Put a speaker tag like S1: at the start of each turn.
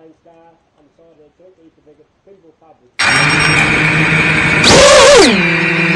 S1: sign star on the side of the truck. To think a Trimble Pub.